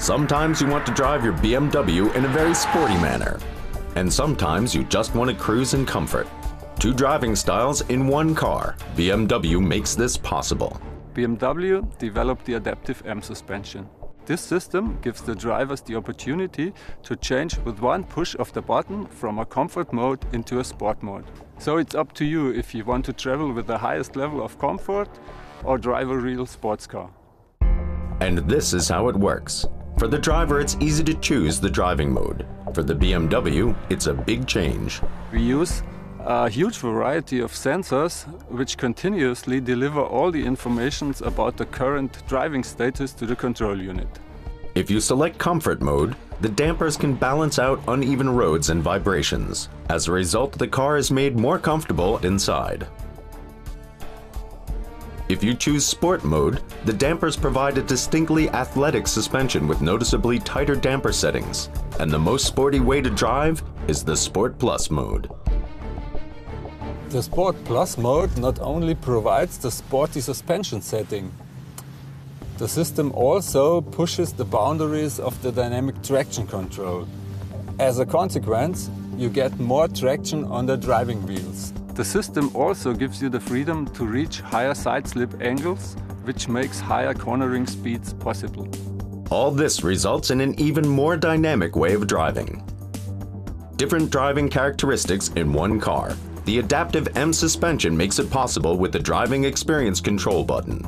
Sometimes you want to drive your BMW in a very sporty manner. And sometimes you just want to cruise in comfort. Two driving styles in one car. BMW makes this possible. BMW developed the adaptive M suspension. This system gives the drivers the opportunity to change with one push of the button from a comfort mode into a sport mode. So it's up to you if you want to travel with the highest level of comfort or drive a real sports car. And this is how it works. For the driver, it's easy to choose the driving mode. For the BMW, it's a big change. We use a huge variety of sensors which continuously deliver all the informations about the current driving status to the control unit. If you select comfort mode, the dampers can balance out uneven roads and vibrations. As a result, the car is made more comfortable inside. If you choose Sport mode, the dampers provide a distinctly athletic suspension with noticeably tighter damper settings. And the most sporty way to drive is the Sport Plus mode. The Sport Plus mode not only provides the sporty suspension setting, the system also pushes the boundaries of the dynamic traction control. As a consequence, you get more traction on the driving wheels. The system also gives you the freedom to reach higher side slip angles, which makes higher cornering speeds possible. All this results in an even more dynamic way of driving. Different driving characteristics in one car. The adaptive M suspension makes it possible with the driving experience control button.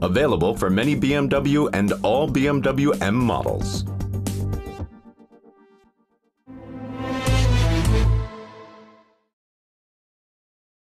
Available for many BMW and all BMW M models.